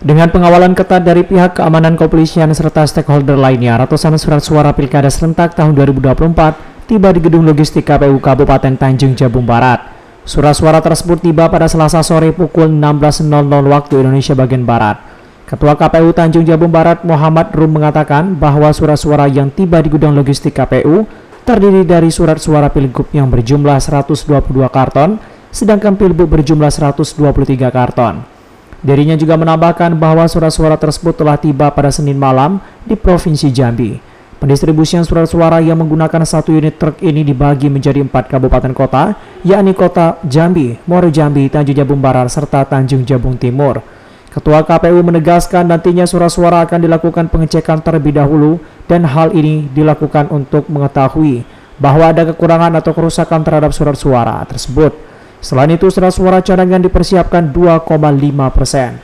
Dengan pengawalan ketat dari pihak keamanan kepolisian serta stakeholder lainnya, ratusan surat suara pilkada serentak tahun 2024 tiba di gedung logistik KPU Kabupaten Tanjung Jabung Barat. Surat suara tersebut tiba pada Selasa sore pukul 16.00 waktu Indonesia bagian Barat. Ketua KPU Tanjung Jabung Barat Muhammad Rum mengatakan bahwa surat suara yang tiba di gudang logistik KPU terdiri dari surat suara pilgub yang berjumlah 122 karton, sedangkan pilbub berjumlah 123 karton. Dirinya juga menambahkan bahwa surat suara tersebut telah tiba pada Senin malam di Provinsi Jambi. Pendistribusian surat suara yang menggunakan satu unit truk ini dibagi menjadi empat kabupaten kota, yakni kota Jambi, Muaro Jambi, Tanjung Jabung Barat, serta Tanjung Jabung Timur. Ketua KPU menegaskan nantinya surat suara akan dilakukan pengecekan terlebih dahulu dan hal ini dilakukan untuk mengetahui bahwa ada kekurangan atau kerusakan terhadap surat suara tersebut. Selain itu, surat suara cadangan dipersiapkan 2,5 persen.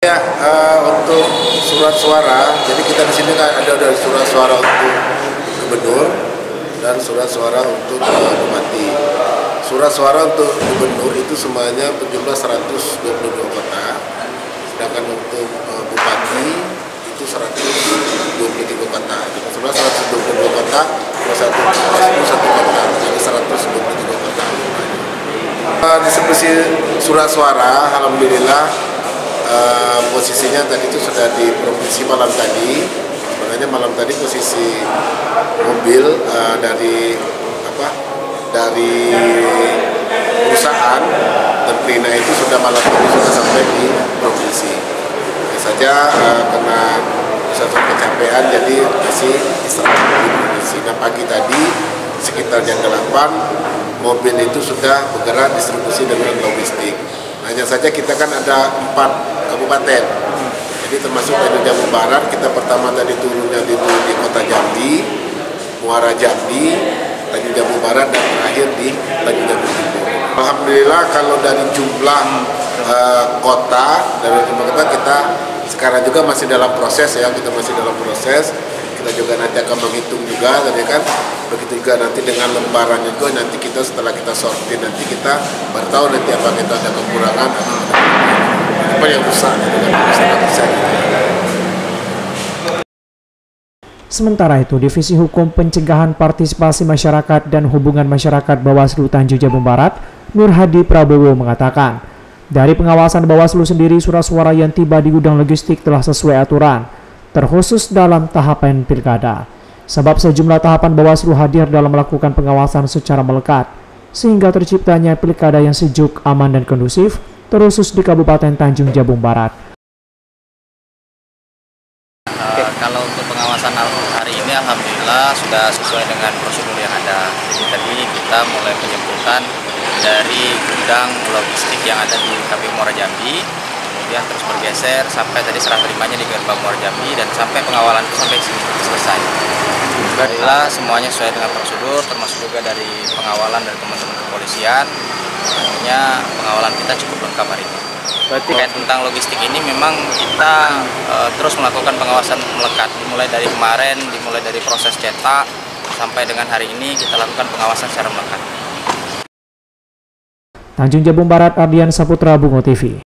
Ya, uh, untuk surat suara, jadi kita di sini kan ada dari surat suara untuk gubernur dan surat suara untuk uh, bupati. Surat suara untuk gubernur itu semuanya berjumlah 122 kota, sedangkan untuk uh, bupati itu 123 kota. Sebenarnya 122 kota, satu, satu kota. Distribusi surat suara, alhamdulillah uh, posisinya tadi itu sudah di provinsi malam tadi. Sebenarnya malam tadi posisi mobil uh, dari apa dari perusahaan dan Prina itu sudah malam tadi sudah sampai di provinsi. Hanya saja uh, karena satu kecapean jadi masih istirahat di provinsi. Nah pagi tadi sekitar jam 8 mobil itu sudah bergerak distribusi dengan logistik. Hanya saja kita kan ada empat kabupaten, jadi termasuk dari Jambi Barat, kita pertama tadi turunnya di, di kota Jambi, Muara Jambi, Tanjung Jambi Barat, dan terakhir di Tanjung Jambi Timur. Alhamdulillah kalau dari jumlah uh, kota, dari jumlah kota kita sekarang juga masih dalam proses ya, kita masih dalam proses kita juga nanti akan menghitung juga tadi kan? Begitu juga nanti dengan lembaran juga nanti kita setelah kita sortir nanti kita baru nanti apa kita ada kekurangan apa yang rusak gitu kan gitu. Sementara itu, Divisi Hukum Pencegahan Partisipasi Masyarakat dan Hubungan Masyarakat Bawaslu Tanjung Jabung Barat, Nur Hadi Prabowo mengatakan, dari pengawasan Bawaslu sendiri, surat suara yang tiba di gudang logistik telah sesuai aturan terkhusus dalam tahapan pilkada. Sebab sejumlah tahapan Bawaslu hadir dalam melakukan pengawasan secara melekat, sehingga terciptanya pilkada yang sejuk, aman, dan kondusif, terkhusus di Kabupaten Tanjung Jabung Barat. Kalau untuk pengawasan hari ini Alhamdulillah sudah sesuai dengan prosedur yang ada. Tadi kita mulai penjemputan dari gudang logistik yang ada di KPU Muara Jambi kemudian terus bergeser sampai tadi serah terimanya di gerbang Muara Jambi dan sampai pengawalan itu sampai sini selesai. Alhamdulillah semuanya sesuai dengan prosedur termasuk juga dari pengawalan dari teman-teman kepolisian. Artinya pengawalan kita cukup lengkap hari ini. Berarti kayak tentang logistik ini memang kita uh, terus melakukan pengawasan melekat dimulai dari kemarin, dimulai dari proses cetak sampai dengan hari ini kita lakukan pengawasan secara melekat. Tanjung Jabung Barat, Ardian Saputra, Bungo TV.